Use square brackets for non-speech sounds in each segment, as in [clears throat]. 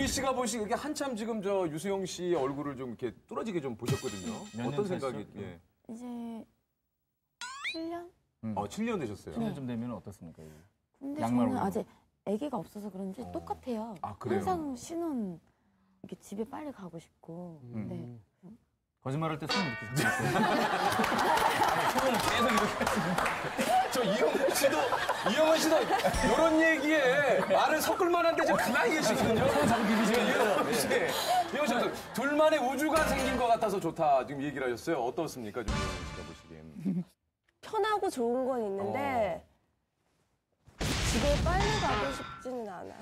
준희 씨가 보시 이게 한참 지금 저 유수영 씨의 얼굴을 좀 이렇게 뚫어지게 좀 보셨거든요. 년 어떤? 생각이? 예. 이제 7년? 어, 7년 되셨어요. 7년 좀 되면 어떻습니까? 이게? 근데 양말 저는 올리고. 아직 아기가 없어서 그런지 똑같아요. 아, 그래요? 항상 신혼 이렇게 집에 빨리 가고 싶고. 음. 네. 거짓말할 때 손을 이렇게 잡고 있어요. [laughs] 손을 계속 이렇게 저 이영훈 씨도 이영훈 씨도 이런 얘기에 말을 섞을 만한데 지금 가만히 계시거든요. 이영훈 씨, 이영훈 씨 둘만의 우주가 생긴 것 같아서 좋다 지금 얘기를 하셨어요. 어떻습니까, 좀 이영훈 씨가 보시기엔? 편하고 좋은 건 있는데 집에 빨리 가고 싶지는 않아요.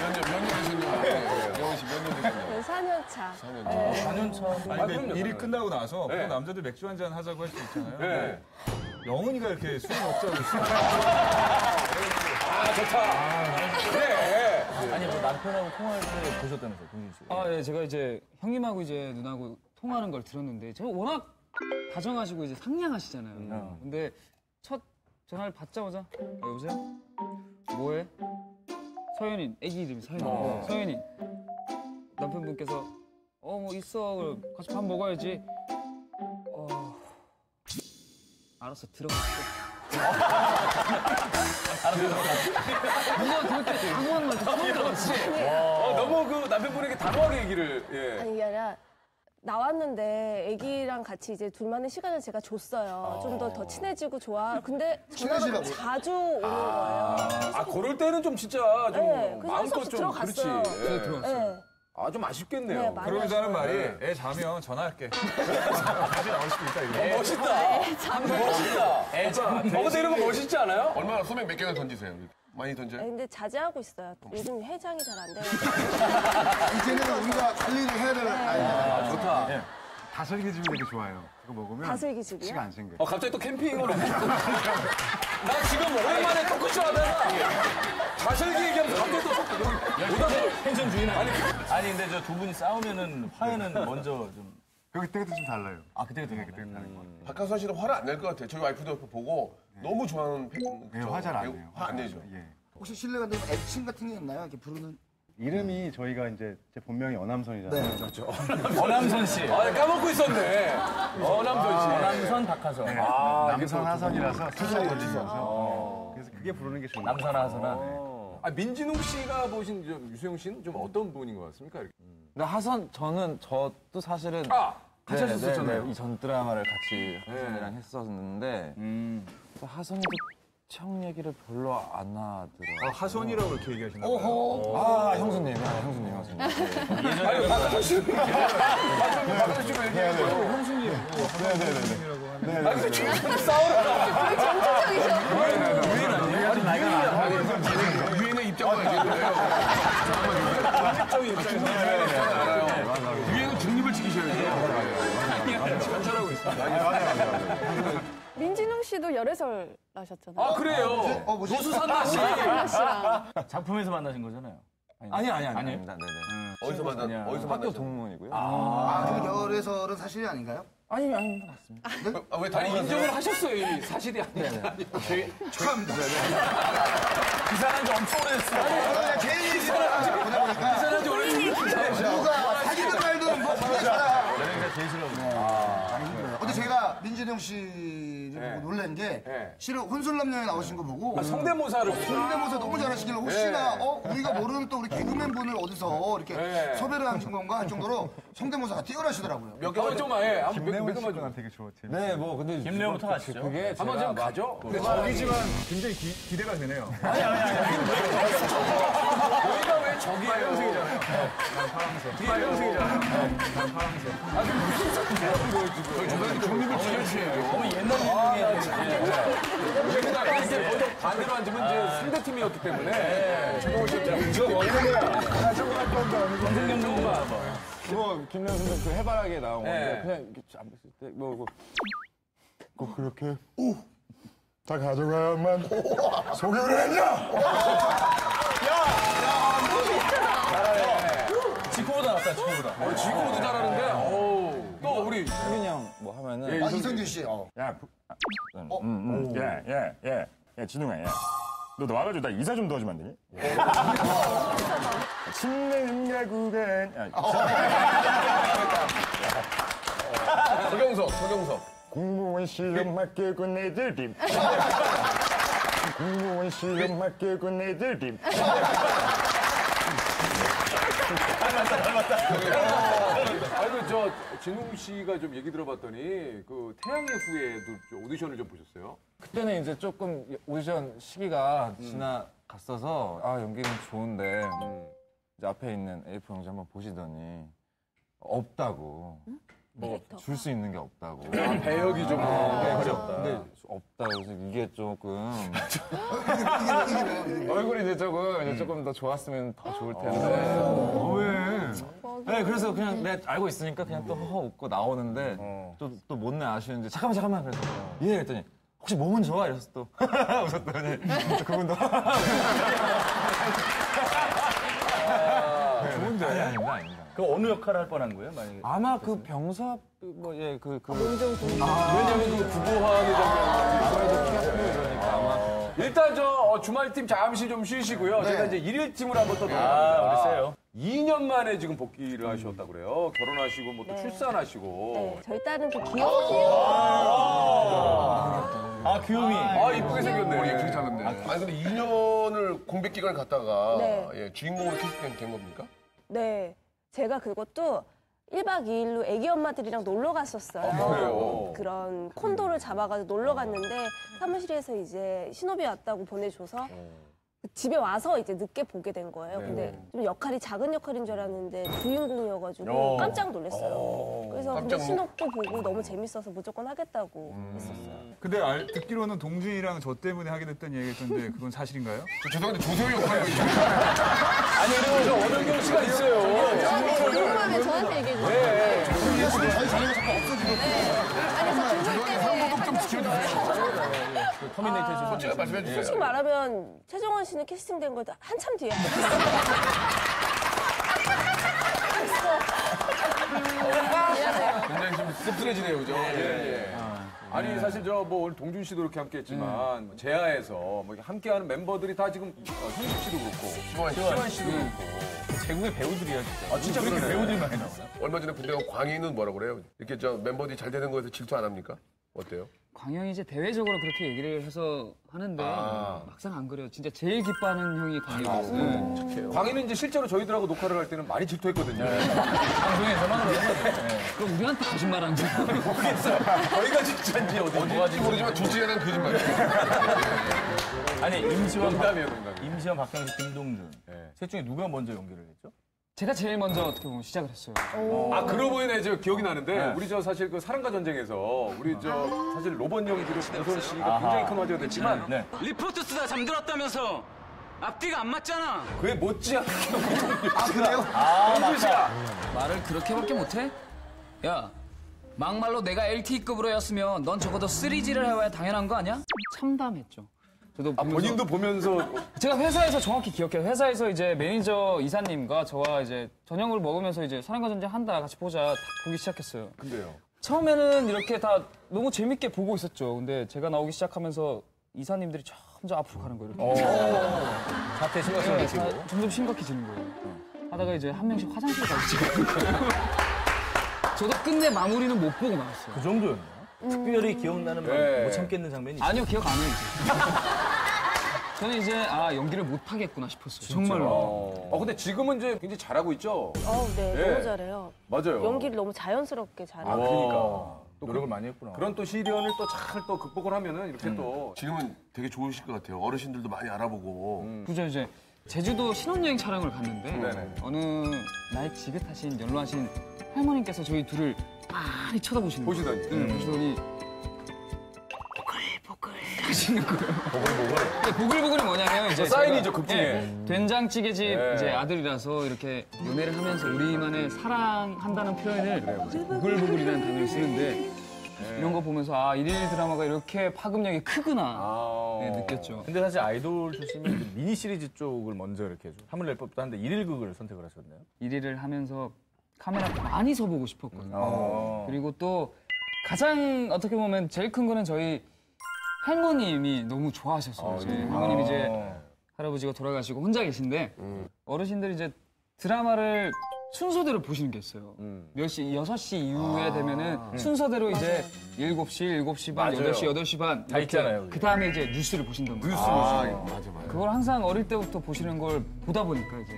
몇년 몇년 되셨냐? 영원 씨몇 년 되셨냐? 4년 차. 4년 차. 아, 아니, 그럼요. 근데 일이 끝나고 나서 네. 보통 남자들 맥주 한 잔 하자고 할 수 있잖아요. 네. 영훈이가 이렇게 술 먹자고 술 아, 좋다. 그래. 아니, 뭐 남편하고 통화할 때 보셨다면서요, 동준 씨. 아, 예, 제가 이제 형님하고 이제 누나하고 통화하는 걸 들었는데 제가 워낙 다정하시고 이제 상냥하시잖아요. 근데 첫 전화를 받자마자 아, 여보세요? 뭐해? 서현이, 애기 이름이 서현이. 서현이. 남편분께서 어, 뭐 있어. 같이 밥 먹어야지. 어. 알았어, 들어갔어. 누가 [laughs] 그렇게 단호한 말 처음 들어봤지? 어, 너무 그 남편분에게 단호하게 얘기를. 예. 아니 이게 아니라 나왔는데 아기랑 같이 이제 둘만의 시간을 제가 줬어요. 좀 더 더 친해지고 좋아. 근데 전화가 친해지라고? 자주 오는 거예요. 아, 그럴 때는 좀 진짜 좀 네, 그래서 마음껏 할수 좀 없이 그렇지. 들어갔어요. 예. 네. 아, 좀 아쉽겠네요. 네, 많이 그러면서 하는 말이 네. 애 자면 전화할게. [laughs] 다시 나올 수도 있다 이거. 어, 멋있다. 멋있다. 어, 근데 이런 거 멋있지 않아요? 얼마나 소맥 몇 개나 던지세요? 많이 던져요? 근데 자제하고 있어요. 요즘 해장이 잘 안 돼요. [laughs] 이제는 우리가 관리를 해야 될 나이다. 아, 좋다. 다슬기 즙이 되게 좋아요. 그거 먹으면 다슬기 즙이요? 치가 안 생겨. 어, 갑자기 또 캠핑으로. [laughs] 나 지금 오랜만에 토크쇼 하다가 자실기 얘기하면 갑자기 또 펜션 주인은 아니, 아니 근데 저 두 분이 싸우면은 화해는 먼저 좀. 그 그때그때 좀 달라요. 아, 그때 그때 그때 다른 것 같아요. 박하선 씨는 화를 안 낼 것 같아요. 저희 와이프도 옆에 보고 너무 좋아하는 팬. 네, 화 잘 안 내요. 화 안 내죠. 예. 혹시 실례가 되면 애칭 같은 게 있나요? 이렇게 부르는. 이름이 저희가 이제 제 본명이 어남선이잖아요. [laughs] 어남선 씨. 아, 까먹고 있었네. 어남선 씨. 어남선 박하선. 아, 이게 남선 하선이라서 투성 걸리면서 그래서 그게 부르는 게 좋은 것 남선아 하선아. 아, 민진웅 씨가 보신 좀 유수영 씨는 좀 어떤 분인 것 같습니까? 이렇게. 근데 하선 저는 저도 사실은 아, 같이 네, 하셨었잖아요. 네, 네. 이전 드라마를 같이 하선이랑 했었는데 그래서 하선이도 형 얘기를 별로 안 하더라고요. 아, 하선이라고 이렇게 얘기하시나 봐요. 아, 형수님, 아, 형수님, 형수님. 아니, 박하선 박하선 씨로 얘기해요. 네네네. 지금 싸우러 유엔의 입장만 얘기해요. 유엔은 중립을 지키셔야죠. 민진웅 씨도 열애설 나셨잖아요. 아, 그래요. 어, 뭐지? 노수 산나 씨. 한나 씨랑. 작품에서 만나신 거잖아요. 아니, 아니, 아니. 아닙니다. 네네. 어디서 만나? 어디서 학교 만나죠? 동문이고요. 아, 그럼 열애설은 사실이 아닌가요? 아니, 아닙니다. 맞습니다. 아, 왜 아니, 다른 인정을 하셨어요, 이미. 사실이 아니라. 축하합니다. 기사는 지 엄청 오래됐어. 그냥 개인 얘기를 보다 보니까 사실한지 오래 누가 사귀는 말든 뭐 보내잖아. 연예인가 제일 싫어하는 근데 민진영 씨를 네. 보고 놀란 게 네. 실은 혼술남녀에 나오신 거 보고 아, 성대모사를. 성대모사 너무 잘하시길래 혹시나 네. 어 우리가 모르는 또 우리 개그맨 분을 어디서 이렇게 네. 섭외를 하신 건가 할 정도로 성대모사가 뛰어나시더라고요. 몇 한번 개만 좀, 예, 한번 몇, 김래원 씨가 좀. 되게 좋아. 네, 뭐, 근데. 김래원부터 가시죠. 그게 한번 제가 좀막 가죠. 근데 저기지만 굉장히 기, 기대가 되네요. 저희가 왜 저기예요? 빨간색이잖아요. 난 파랑색. 빨간색이잖아요. 난 파랑색. 중립을 지켜주셔야죠. 옛날 먼저 반대로 앉으면 이제 상대팀이었기 때문에. 저 원래는 선생님도 뭐, 선생 그 해바라기에 나온 건데, 네. 그냥 안 봤을 때, 뭐, 뭐. 꼭 그렇게, 다 가져가야만 소개를 했냐? 지코보다 낫다, 지코보다. 어, 지구도 잘하는데. 또 우리. 승민이 형뭐 하면은. 아 이성균 씨. 어. 야, 부- 아, 음, 음, 예, 예, 예. 야, 진웅아, 야. 너 나와가지고 나 이사 좀 도와주면 안 되니? 침내는 결국엔 아, 서경석, 서경석. 공무원 시험 합격은 애들임. 공무원 시험 합격은 애들임. 아이 진웅 씨가 좀 얘기 들어봤더니 그 태양의 후예도 좀 오디션을 좀 보셨어요? 그때는 이제 조금 오디션 시기가 지나갔어서 아 연기는 좋은데 이제 앞에 있는 A4 용지 한번 보시더니 없다고 뭐 줄 수 있는 게 없다고. 배역이 좀 어렵다. 근데 없다. 그래서 이게 조금. [laughs] 얼굴이 이제 조금 이제 조금 더 좋았으면 더 좋을 텐데. 네, 그래서 그냥 내가 알고 있으니까 그냥 또 허허 웃고 나오는데 또, 또 못내 아쉬운지 잠깐만 잠깐만. 그래서 예 했더니 혹시 몸은 좋아? 이래서 또 [laughs] 웃었더니 또 그분도. [laughs] 좋은데? 아니, 아닙니다 아닙니다 그 어느 역할을 할 뻔한 거예요, 만약에? 아마 그 병사 뭐예그 그, 왜냐면 그 구보항의 장면. 일단 저 어, 주말 팀 잠시 좀 쉬시고요. 제가 이제 일일 팀으로 한번 또 아, 우리 세요. 2년 만에 지금 복귀를 하셨다고 그래요. 결혼하시고 뭐또 네. 출산하시고. 네, 저희 딸은 또 귀여워요. 아, 귀요미. 아 이쁘게 생겼네. 머리 예쁘게 잘랐네. 아니 근데 2년을 공백 기간을 갔다가 네. 예, 주인공으로 캐스팅 된 겁니까? 네. 제가 그것도 1박 2일로 애기 엄마들이랑 놀러 갔었어요. 그래요? 그런 콘도를 잡아가지고 놀러 갔는데 사무실에서 이제 신호비 왔다고 보내줘서 집에 와서 이제 늦게 보게 된 거예요. 근데 좀 역할이 작은 역할인 줄 알았는데 주인공이어가지고 깜짝 놀랐어요. 그래서 근데 깜짝 신호도 보고 너무 재밌어서 무조건 하겠다고 했었어요. 근데 알- 듣기로는 동준이랑 저 때문에 하게 됐다는 얘기 했던데 그건 사실인가요? 저 죄송한데 조세호 역할을 아니 그리고 저 원영경 씨가 있어요. 궁금하면 저한테 얘기해 주세요. 네. 저희 자리가 자꾸 없어지거든요. 아니, 저 궁금할 때는 좀 지켜주세요. 터미네이터 해주세요. 솔직히 말씀해 주세요. 솔직히 말하면 최정원 씨는 캐스팅된 거 한참 뒤에. 굉장히 좀 씁쓸해지네요, 그죠? 예, 예. 아니 사실 저 뭐 오늘 동준 씨도 이렇게 함께했지만 제아에서 뭐 이렇게 함께하는 멤버들이 다 지금 어, 형식 씨도 그렇고 시원 씨. 시환 씨도 그렇고 제국의 배우들이야, 진짜. 아 진짜 그렇게. 배우들이 많이 나와요. 얼마 전에 군대 가 광희는 뭐라 그래요? 이렇게 저 멤버들이 잘 되는 거에서 질투 안 합니까? 어때요? 광영이 이제 대외적으로 그렇게 얘기를 해서 하는데 아. 막상 안 그래요. 진짜 제일 기뻐하는 형이 광영이거든요. 광희는 이제 실제로 저희들하고 녹화를 할 때는 많이 질투했거든요. 방송에서만 그러는 거죠. 그럼 우리한테 거짓말한 줄. 저희가 진짜인지 어디 어딘지 모르지만 둘째는 거짓말이에요. 아니, 임시완, 박, 농담이에요, 농담. 임시완, 박경수, 김동준. 네. 셋 중에 누가 먼저 연기를 했죠? 제가 제일 먼저 어떻게 보면 시작을 했어요. 아 그러고 보니 저 기억이 나는데 우리 저 사실 그 사랑과 전쟁에서 우리 저 사실 로봇 연기로 강소연 씨가 굉장히 큰 화제가 됐지만 네. 리포트 쓰다 잠들었다면서 앞뒤가 안 맞잖아. 그에 못지않게 아, 그래요? 동준 씨가 말을 그렇게밖에 못해? 야, 막말로 내가 LTE급으로 였으면 넌 적어도 3G를 해와야 당연한 거 아니야? 참담했죠. 저도 아, 보면서- 본인도 보면서 제가 회사에서 정확히 기억해요. 회사에서 이제 매니저 이사님과 저와 이제 저녁을 먹으면서 이제 사랑과 전쟁 한다 같이 보자 딱 보기 시작했어요. 근데요. 처음에는 이렇게 다 너무 재밌게 보고 있었죠. 근데 제가 나오기 시작하면서 이사님들이 점점 앞으로 가는 거예요. 이렇게. 사태 심각성을 네, 점점 심각해지는 거예요. 하다가 이제 한 명씩 화장실 시작해요. 저도 끝내 마무리는 못 보고 나왔어요. 그 정도였나요? 특별히 기억나는 막 네. 못 참겠는 장면이 있어요? 아니요, 기억 안 해요, 이제. [laughs] 저는 이제, 아, 연기를 못 하겠구나 싶었어요. 정말로. 어, 근데 지금은 이제 굉장히 잘하고 있죠. 어우, 네, 예. 너무 잘해요. 맞아요. 연기를 너무 자연스럽게 잘해요. 아, 그러니까. 노력을 많이 했구나. 그런 또 시련을 또 잘 또 극복을 하면은 이렇게 또 지금은 되게 좋으실 것 같아요. 어르신들도 많이 알아보고. 그죠, 이제. 제주도 신혼여행 촬영을 갔는데, 네네. 어느 날 지긋하신 연로하신 할머님께서 저희 둘을 많이 쳐다보시는 거예요. 보시더니. 네, 보시더니 보글보글 하시는 거예요. 보글보글? 보글보글이 뭐냐면 이제 저 사인이죠, 제가, 극 중에. 예, 된장찌개 집 네. 이제 아들이라서 이렇게 연애를 하면서 우리만의 사랑한다는 표현을 보글보글이라는 단어를 쓰는데 이런 거 보면서 아 일일 드라마가 이렇게 파급력이 크구나 아. 네, 느꼈죠. 근데 사실 아이돌 출신이 이제 미니 시리즈 쪽을 먼저 이렇게 좀 화물 낼 법도 한데 일일극을 선택을 하셨네요. 일일을 하면서 카메라 많이 서보고 싶었거든요. 어. 그리고 또 가장 어떻게 보면 제일 큰 거는 저희 할머님이 너무 좋아하셨어요. 저희 할머님이 이제 할아버지가 돌아가시고 혼자 계신데 어르신들이 이제 드라마를 순서대로 보시는 게 있어요. 몇 시, 6시 이후에 되면은 순서대로 이제 7시, 7시 반, 맞아요. 8시, 8시 반. 다 있잖아요. 그 다음에 이제 뉴스를 보신단 말이에요. 뉴스 보시고. 맞아, 맞아. 그걸 항상 어릴 때부터 보시는 걸 보다 보니까 이제.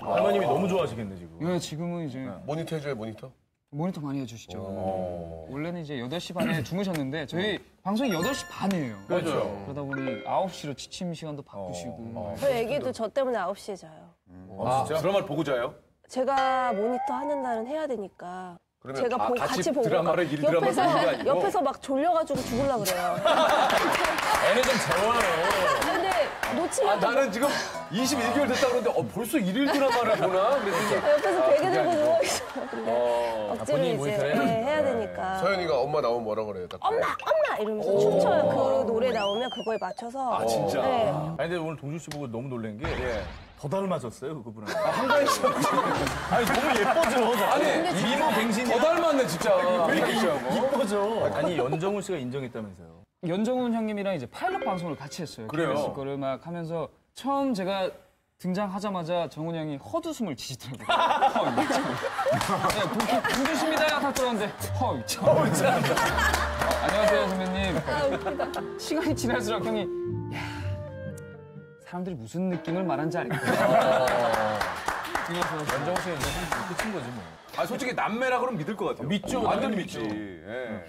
할머님이 너무 좋아하시겠네 지금. 예, 지금은 이제 모니터 해줘요, 모니터? 모니터 많이 해주시죠. 원래는 이제 8시 반에 [clears throat] 주무셨는데 저희 방송이 8시 반이에요. 그렇죠. 그러다 보니 9시로 지침 시간도 바꾸시고. 저희 애기도 저 때문에 9시에 자요. 아, 드라마를 보고 자요? 제가 모니터 하는 날은 해야 되니까. 제가 아, 보- 같이 같이, 보고 드라마를 일 드라마 옆에서? 옆에서 막 졸려가지고 죽을라 그래요. [laughs] 애는 좀 재워요. 놓치면 아, 나는 지금 21개월 됐다 그러는데 어, 벌써 일일 드라마를 보나? 옆에서 베개 들고 누워 있어. 근데 어, 억지로 본인이 이제 모니터를 해야 예, 해야 되니까. 서연이가 엄마 나오면 뭐라 그래요? 딱. 엄마, 엄마 이러면서 춤춰요. 그 노래 나오면 그거에 맞춰서. 아, 진짜? 네. 아니 근데 오늘 동준 씨 보고 너무 놀란 게더 닮아졌어요 그분한테. 한가인 씨 아니 너무 예뻐져. 아니, 미모 갱신이 더 닮았네, 진짜. 한가인 씨하고. 예뻐져. 아니 연정훈 씨가 인정했다면서요. 연정훈 형님이랑 이제 파일럿 방송을 같이 했어요. 그래요? KBS 거를 막 하면서 처음 제가 등장하자마자 정훈 형이 헛웃음을 치시더라고요. 허, [laughs] 이참. 네, 동주십니다. 다 들었는데 허, 이참. 어, 안녕하세요, 선배님. 시간이 지날수록 형이 야, 사람들이 무슨 느낌을 말한지 알겠다. 연정훈 씨가 이제 끝인 거지 뭐. 아, 솔직히 남매라 그러면 믿을 것 같아요. 믿죠, 완전 믿지. 믿죠. 예.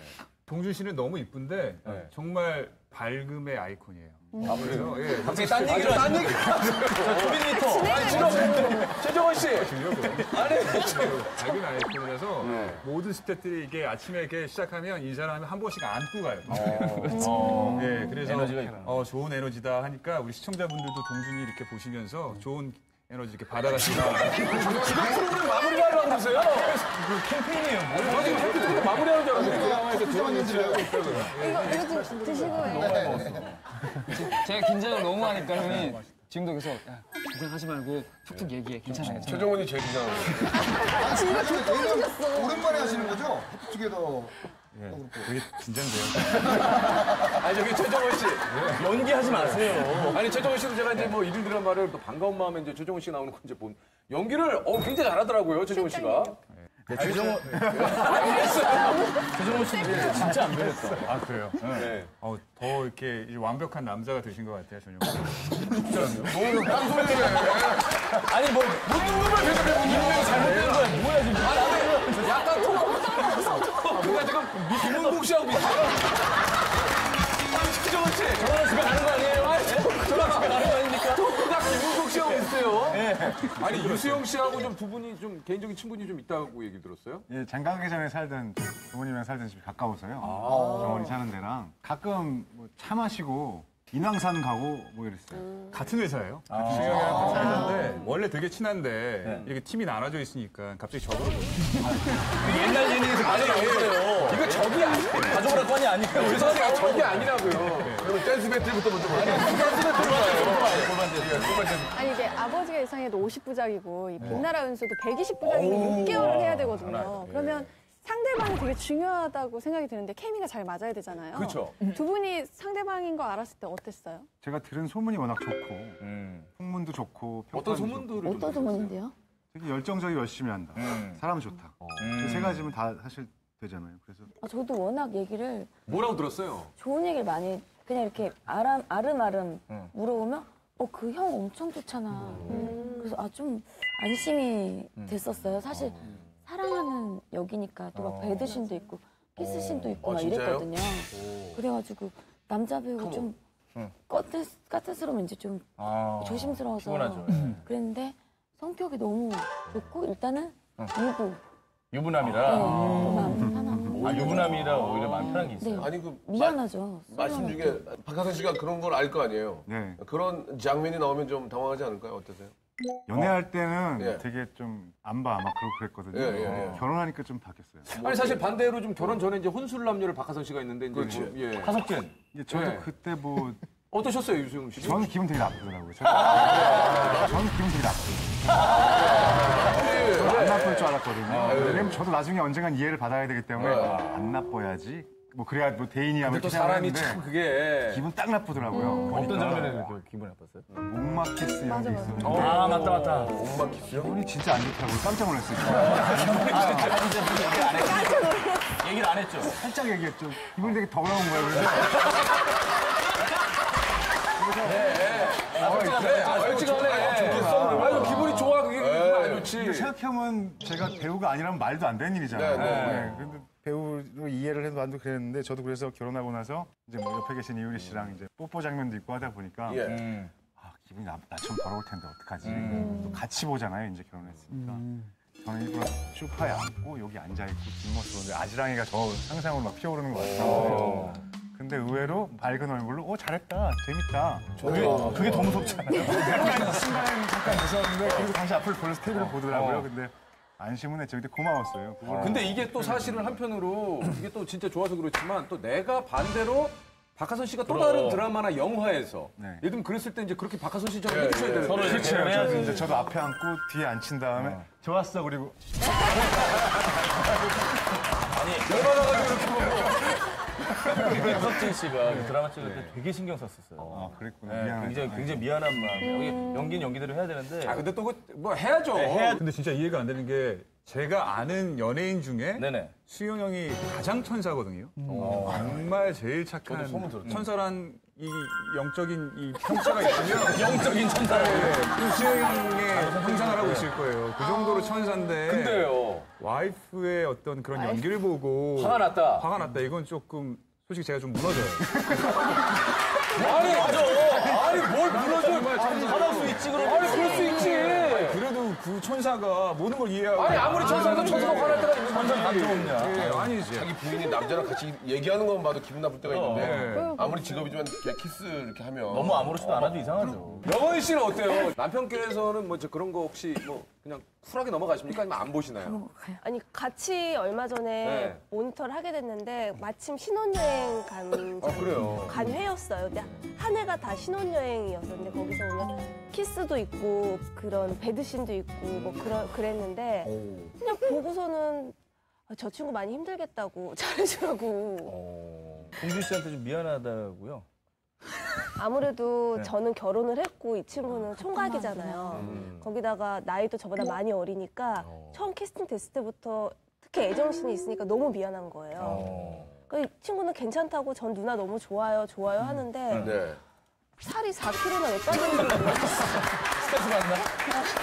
동준 씨는 너무 이쁜데 네. 정말 밝음의 아이콘이에요. 아, 그래요? 예. 갑자기 딴 얘기를 딴. 얘기. 초빈리터. 아니, 지금 최정원 씨. 아니, 밝은 아이콘이라서 네. 모든 스태프들이 이게 아침에 이렇게 시작하면 인사를 하면 한 번씩 안고 가요. 어. 네, 그래서 에너지가. 어, 좋은 에너지다 하니까 우리 시청자분들도 동준이 이렇게 보시면서 좋은 에너지 이렇게 받아가시라. 지금 프로그램 마무리 하려고 그러세요? 캠페인이에요. 저 지금 프로그램 마무리하는 줄 알았어요. 잠시만요, 이거, 이거 좀 드시고 해요. 제가 긴장을 너무 하니까 형이 지금도 계속 야, 긴장하지 말고 툭툭 얘기해. 괜찮아요. 최정원이 제일 긴장하고. 아, 진짜 진짜 오랜만에 하시는 거죠? 해피투게 더. 되게 긴장돼요. 아니, 저기 최정원 씨. 연기하지 마세요. 아니, 최정원 씨도 제가 이제 뭐 일일 드라마를 또 반가운 마음에 이제 최정원 씨가 나오는 거 이제 본 연기를 어, 굉장히 잘하더라고요, 최정원 씨가. 최정훈 최정훈 씨 이제 진짜 안 변했어. 아, 그래요? 네. 어, 더 이렇게 이제 완벽한 남자가 되신 것 같아요, 전혀. 너는 딴소리를 해. 아니 뭐 묻는 것만 대답해. 이분이 잘못된 거야. 뭐야 지금. 아, 통 그러니까 지금 김은국 씨하고 비슷해요. 아니, 최정원 씨. 저는 집에 가는 거 아니에요? 아니, 저랑 집에 가는 거 아닙니까? 딱 김은국 씨하고 비슷해요. 아니, 유수영 씨하고 좀 두 분이 좀 개인적인 친분이 좀 있다고 얘기 들었어요? 예, 장가기 전에 살던 부모님이랑 살던 집이 가까워서요. 아. 정원이 사는 데랑 가끔 뭐 차 마시고 인왕산 가고 뭐 이랬어요. 같은 회사예요. 아. 같은 회사랑 같이 살던데 원래 되게 친한데 이렇게 팀이 나눠져 있으니까 갑자기 저더라고요. [laughs] 옛날 예능에서 많이 나왔어요. 이거 적이 아니에요. 가져오라 건이 아니까. 죄송한데 적이 아니라고요. 그러면 댄스 배틀부터 먼저 볼까요? 아니 이게 아버지가 이상해도 50부작이고 이 빛나라 은수도 120부작이면 6개월을 해야 되거든요. 그러면 상대방이 되게 중요하다고 생각이 드는데 케미가 잘 맞아야 되잖아요. 그렇죠. 두 분이 상대방인 거 알았을 때 어땠어요? 제가 들은 소문이 워낙 좋고 풍문도 좋고 어떤 평판도 소문들을 좀 어떤 소문인데요? 좋고, 되게 열정적이 열심히 한다. 사람은 좋다. 그세 가지면 다 사실 되잖아요. 그래서 아, 저도 워낙 얘기를 뭐라고 들었어요? 좋은 얘기를 많이 그냥 이렇게 아람, 아름아름 물어보면 어 그 형 엄청 좋잖아. 그래서 아 좀 안심이 됐었어요. 사실 사랑하는 역이니까 또막 배드신도 있고 키스신도 있고 어, 막 진짜요? 이랬거든요. 그래가지고 남자 배우가 좀 까뜻, 까뜻스러우면 이제 좀 아, 조심스러워서 피곤하죠. 예. 그랬는데 성격이 너무 좋고 일단은 유부 네, 유부남이라. 마음 편하고 아 유부남이라 오히려 마음 편한 게 있어요. 네. 아니, 그. 미안하죠. 마- 말씀 중에 박하선 씨가 그런 걸 알 거 아니에요? 네. 그런 장면이 나오면 좀 당황하지 않을까요? 어떠세요? 연애할 때는 예. 되게 좀 안 봐, 막 그러고 그랬거든요. 예, 예, 예. 결혼하니까 좀 바뀌었어요. 아니 사실 반대로 좀 결혼 전에 이제 혼술 남녀를 박하선 씨가 있는데 이제 그렇지. 뭐, 예. 하석진. 이게 저도 예. 그때 뭐 [laughs] 어떠셨어요 유수영 씨? 저는 기분 되게 나쁘더라고요. 제가 저는 기분 되게 나쁘거든요. 저는 안 나쁠 줄 알았거든요. 왜냐면 저도 나중에 언젠간 이해를 받아야 되기 때문에 안 나빠야지 뭐 그래야 뭐 대인이야 근데 또 사람이 참 그게 기분 딱 나쁘더라고요. 어떤 보니까. 장면에서 그렇게 기분이 나빴어요? 목마 키스 이런 게 있었는데 아 맞다 맞다. 엄마 키스요? 기분이 진짜 안 좋다고 깜짝 놀랐어요. 얘기를 안 했죠. 살짝 얘기했죠. 기분이 되게 더러운 거예요. 그래서 아, 솔직하네. 아유, 기분이 좋아. 그게 기분 안 좋지. 생각해보면 제가 배우가 아니라면 말도 안 되는 일이잖아요. 네, 네, 네, 근데 배우로 이해를 해도 안 그랬는데 저도 그래서 결혼하고 나서 이제 뭐 옆에 계신 이효리 씨랑 이제 뽀뽀 장면도 있고 하다 보니까 예. 아, 기분이 나, 나처럼 더러울 텐데 어떡하지. 또 같이 보잖아요, 이제 결혼했으니까. 저는 일부러 소파에 앉고 여기 앉아있고 뒷모습 보는데 아지랑이가 저 상상으로 막 피어오르는 것 같아요. 근데 의외로 밝은 얼굴로 오 잘했다. 재밌다. 그게, 그게 더 무섭잖아요 [laughs] 약간 순간은 잠깐 무서웠는데 그리고 다시 앞을 돌려서 테이블을 보더라고요. 근데 안심은 했죠 근데 고마웠어요. 그걸 근데 이게 또 사실은 한편으로 이게 또 진짜 좋아서 그렇지만 또 내가 반대로 박하선 씨가 또 다른 드라마나 영화에서 네. 예를 들면 그랬을 때 이제 그렇게 박하선 씨처럼 해주셔야 되는데. 서로 이제 그렇죠. 저도 이제 저도 앞에 앉고 뒤에 앉힌 다음에 좋았어. 그리고 [laughs] 이렇게 보고 박 석진 씨가 그 드라마 찍을 때 되게 신경 썼었어요. 아 그랬구나 네, 미안하다. 굉장히 굉장히 미안한 마음. 여기 연기는 연기대로 해야 되는데. 아 근데 또 뭐 해야죠. 근데 진짜 이해가 안 되는 게 제가 아는 연예인 중에 네네. 수영 형이 가장 천사거든요. 정말 제일 착한 천사란 이 영적인 이 평가가 있으면 [laughs] 영적인 천사. 네, 수영 형의 형상을 하고 있을 거예요. 그 정도로 천사인데 근데요. 와이프의 어떤 그런 연기를 보고 화가 났다. 화가 났다. 이건 조금 솔직히 제가 좀 무너져요. 아니 맞아. 아니 뭘 무너져. 화날 수 있지 그러면. 아니 그럴 수 있지. 그래도 그 천사가 모든 걸 이해하고 아니 아무리 천사도 천사가 화날 때가 있는 천사는 감정 없냐. 예, 아니지. 자기 부인이 남자랑 같이 얘기하는 것만 봐도 기분 나쁠 때가 있는데 네. 아무리 직업이지만 그냥 키스 이렇게 하면 너무 아무렇지도 않아도 이상하죠. 영원 씨는 어때요? 남편께서는 뭐 이제 그런 거 혹시 뭐 그냥 쿨하게 넘어가십니까? 아니면 안 보시나요? 아니 같이 얼마 전에 네. 모니터를 하게 됐는데 마침 신혼여행 간, 아, 그래요? 간 회였어요. 근데 한 해가 다 신혼여행이었었는데 거기서 보면 키스도 있고 그런 배드신도 있고 뭐 그런 그랬는데 그냥 보고서는 아, 저 친구 많이 힘들겠다고 [laughs] 잘해주라고. 공주 씨한테 좀 미안하다고요. 아무래도 네. 저는 결혼을 했고 이 친구는 총각이잖아요. 음. 거기다가 나이도 저보다 많이 어리니까 처음 캐스팅 됐을 때부터 특히 애정신이 있으니까 너무 미안한 거예요. 그러니까 이 친구는 괜찮다고 전 누나 너무 좋아요, 좋아요 하는데 네. 살이 4kg나 왜 빠졌는지 모르겠어요.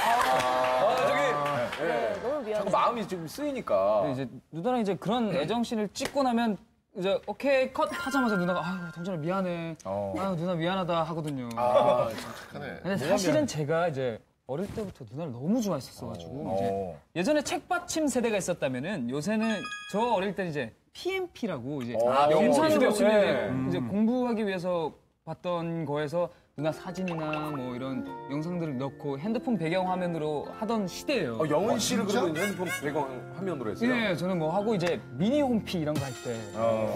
아 저기 네, 너무 자꾸 미안해요. 마음이 좀 쓰이니까. 근데 이제 누나랑 이제 그런 애정씬을 찍고 나면 이제 오케이 컷 하자마자 누나가 아유 동전아 미안해. 아유 누나 미안하다 하거든요. 아, 참 착하네. 근데 사실은 제가 이제 어릴 때부터 누나를 너무 좋아했었어가지고 이제 예전에 책받침 세대가 있었다면은 요새는 저 어릴 때 이제 PMP라고 이제 아, 영상으로 네. 이제 공부하기 위해서 봤던 거에서 누나 사진이나 뭐 이런 영상들을 넣고 핸드폰 배경 화면으로 하던 시대예요. 어, 영은 씨를 그러면 핸드폰 배경 화면으로 했어요? 예, 저는 뭐 하고 이제 미니 홈피 이런 거 할때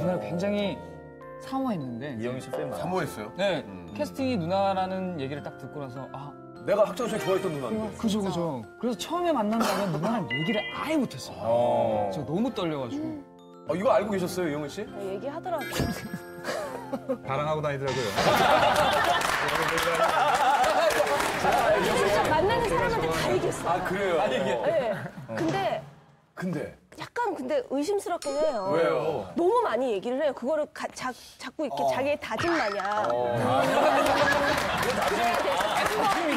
누나를 굉장히 사모했는데 이영희 씨 팬. 사모했어요? 네 캐스팅이 누나라는 얘기를 딱 듣고 나서 아 내가 학창 시절 좋아했던 누나인데. 그죠 그죠 그래서 처음에 만난다면 누나랑 얘기를 아예 못했어요 저 너무 떨려가지고 어, 이거 알고 계셨어요, 이영은 씨? 네, 얘기하더라고요. 자랑하고 다니더라고요. 진짜 만나는 사람한테 다 얘기했어요. 아 그래요? 아니 이게 네. 근데 근데 약간 근데 의심스럽긴 해요. 왜요? 너무 많이 얘기를 해요. 그거를 가, 자, 자꾸 이렇게 자기의 다짐 마냥.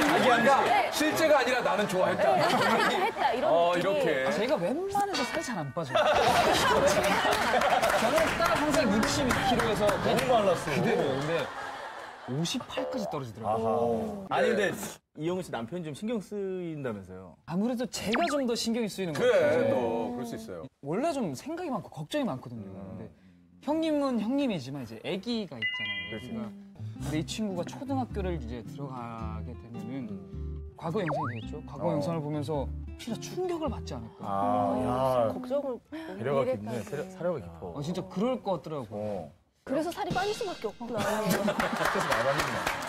자기한가 실제가 아니라 나는 좋아했다. 네, 했다, 했다, 했다, 이런 어 느낌이. 이렇게. 제가 웬만해서 살이 잘 안 빠져요 [laughs] 저는 딱 항상 62kg에서 너무 말랐어 근데 58까지 떨어지더라고요 아니 근데 이영희 씨 남편이 좀 신경 쓰인다면서요. 아무래도 제가 좀 더 신경이 쓰이는 것 그래, 같아요 너 그럴 수 있어요. 원래 좀 생각이 많고 걱정이 많거든요. 근데 형님은 형님이지만 이제 아기가 있잖아요. 아기가. 근데 이 친구가 초등학교를 이제 들어가게 되면은 과거 영상이 되겠죠. 과거 영상을 보면서 혹시나 충격을 받지 않을까. 아, 야. 걱정을. 배려가. 깊네. 사려- 사려가 깊어. 어, 진짜 그럴 것 같더라고. 어. 그래서 살이 빠질 수밖에 없구나. [laughs] 밖에서 나가는구나.